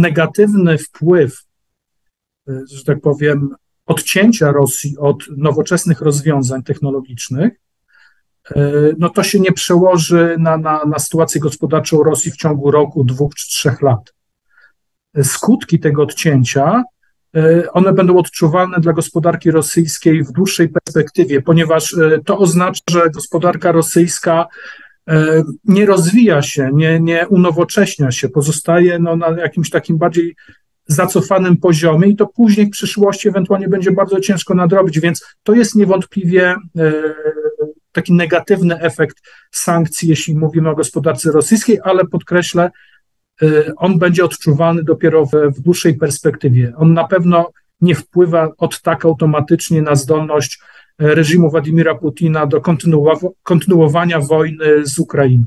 negatywny wpływ, że tak powiem, odcięcia Rosji od nowoczesnych rozwiązań technologicznych, no to się nie przełoży na, na, na sytuację gospodarczą Rosji w ciągu roku, dwóch czy trzech lat. Skutki tego odcięcia E, one będą odczuwalne dla gospodarki rosyjskiej w dłuższej perspektywie, ponieważ to oznacza, że gospodarka rosyjska nie rozwija się, nie, nie unowocześnia się, pozostaje no, na jakimś takim bardziej zacofanym poziomie i to później w przyszłości ewentualnie będzie bardzo ciężko nadrobić, więc to jest niewątpliwie taki negatywny efekt sankcji, jeśli mówimy o gospodarce rosyjskiej, ale podkreślę, Y, on będzie odczuwalny dopiero w, w dłuższej perspektywie. On na pewno nie wpływa od tak automatycznie na zdolność reżimu Władimira Putina do kontynuowania wojny z Ukrainą.